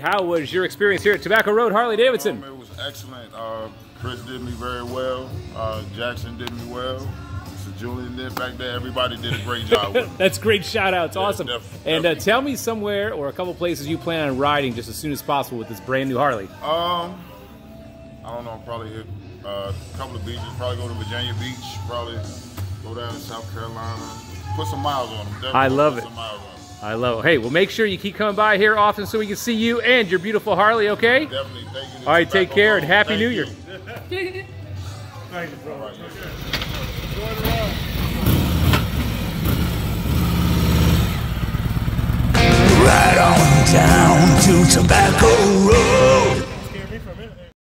How was your experience here at Tobacco Road Harley Davidson? Um, it was excellent. Uh, Chris did me very well. Uh, Jackson did me well. Mr. Julian did back there. Everybody did a great job. That's great shout outs. Yeah, awesome. def- and uh, tell me somewhere or a couple places you plan on riding just as soon as possible with this brand new Harley. Um, I don't know. Probably hit uh, a couple of beaches. Probably go to Virginia Beach. Probably go down to South Carolina. Put some miles on them. Definitely I love it. Some miles on 'em. I love it. Hey, well, make sure you keep coming by here often so we can see you and your beautiful Harley, okay? Definitely. Thank you. All right, take Tobacco care and Happy Thank New. Year. Thank you, bro. All right. Right on down to Tobacco